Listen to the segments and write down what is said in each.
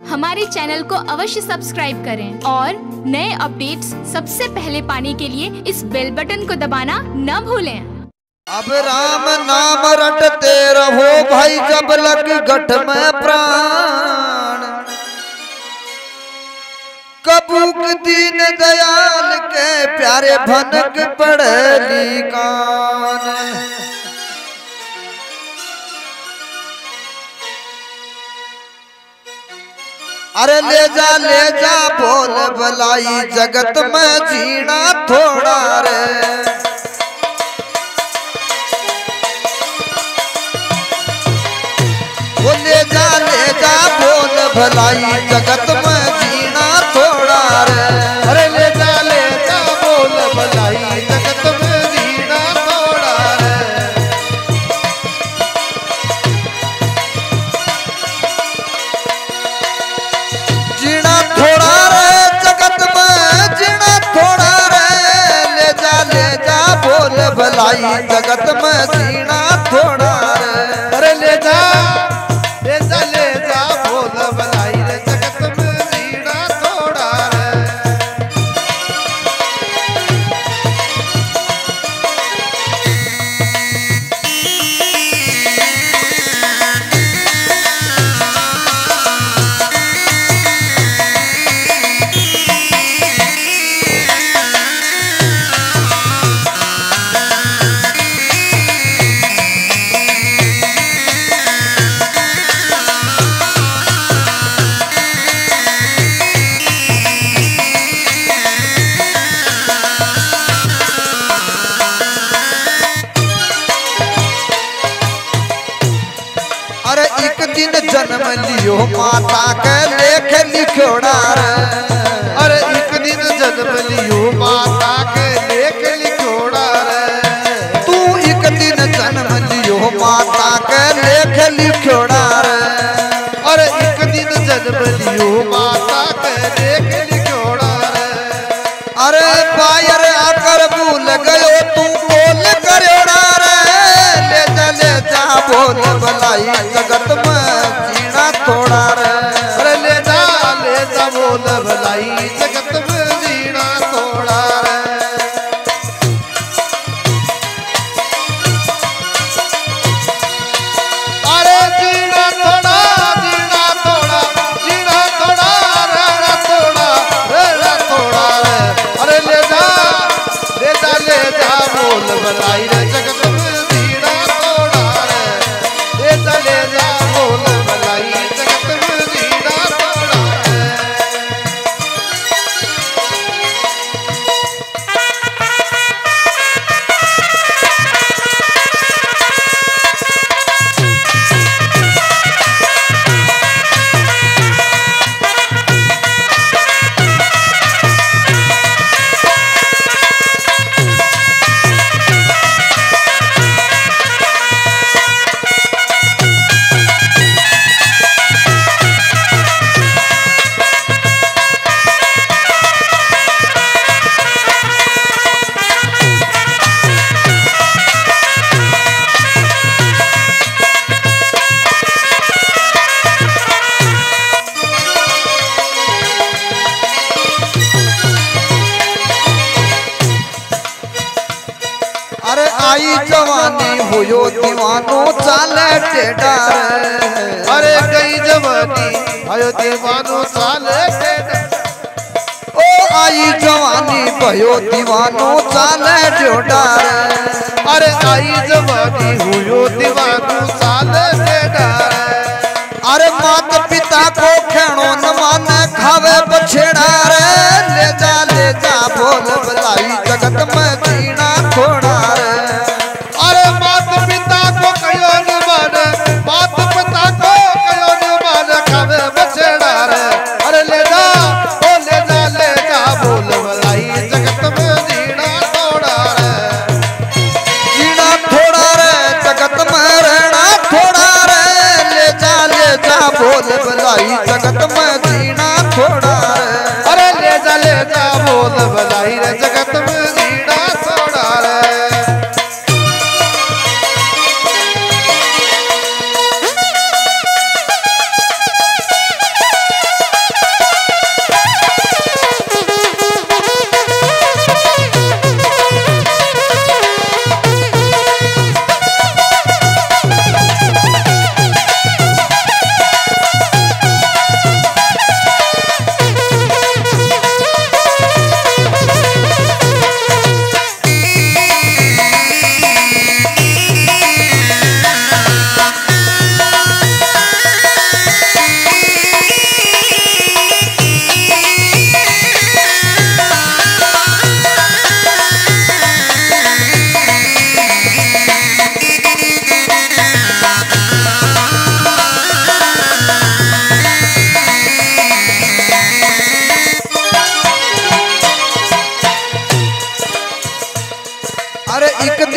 हमारे चैनल को अवश्य सब्सक्राइब करें और नए अपडेट्स सबसे पहले पाने के लिए इस बेल बटन को दबाना न भूलें। अब राम नाम रटते रहो भाई, जब लग गठ में प्राण। कबूक दीन दयाल के प्यारे भनक पड़ली कान अरे ले जा ले जा बोल भलाई जगत में जीना थोड़ा रे। वो ले जा ले जा बोल भलाई जगत भलाई जगत में जीना माता के लेख लिखोड़ा अरे एक दिन जन्म लियो माता के लेख लिखोड़ा तू एक दिन जन्म लियो माता के लेख लिखोड़ा अरे एक दिन जन्म लियो माता के लेख लिखोड़ा अरे बायर आकर भूल गयो, तू बोल करोड़ा रे। ले जा ले जा, बोल भलाई जगत में। बोल अरे आई जवानी हुयो दीवानो चाले टेढ़ा रे अरे गई जवानी आयो दीवानो चाले ओ आई जवानी भयो दीवानो चाले टेढ़ा रे अरे आई जवानी हुयो दीवानो भलाई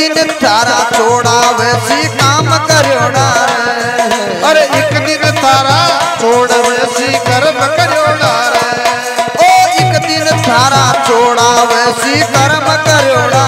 दिन थारा छोड़ा वैसी काम करोड़ा अरे एक दिन थारा छोड़ वैसी कर्म करोड़ा ओ एक दिन थारा छोड़ा वैसी कर्म करोड़ा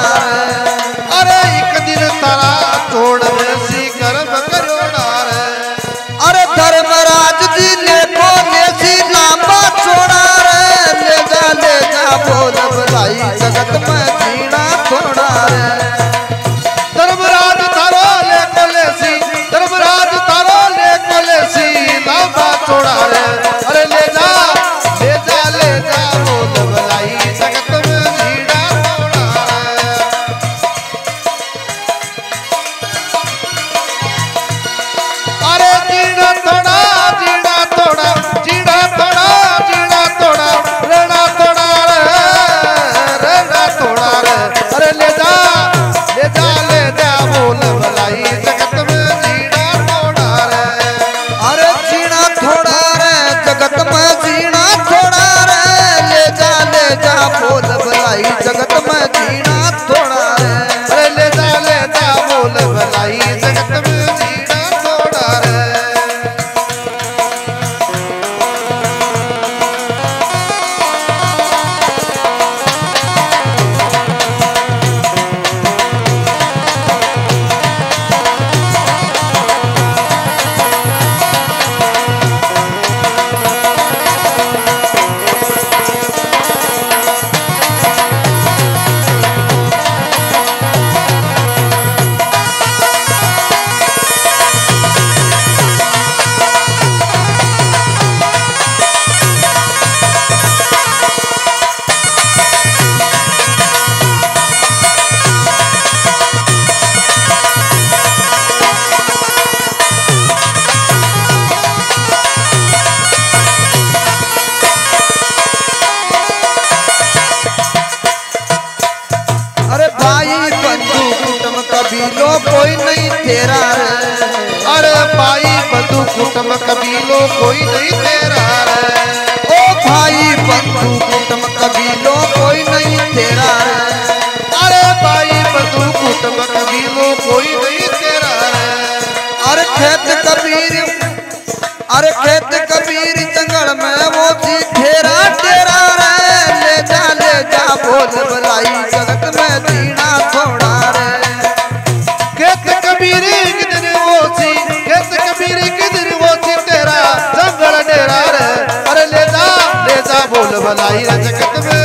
कुटुंब कबीलो कोई नहीं तेरा रे। ओ भाई बंधु कुटुंब कबीलो कोई नहीं तेरा रे। अरे भाई बंधु कुटुंब कबीलो कोई नहीं तेरा रे। अरे खेत कबीर, अरे खेत कबीर जंगल में वो जी ठेरा तेरा रे, ले जा ले जा, बोल बुलाई भलाई जगत में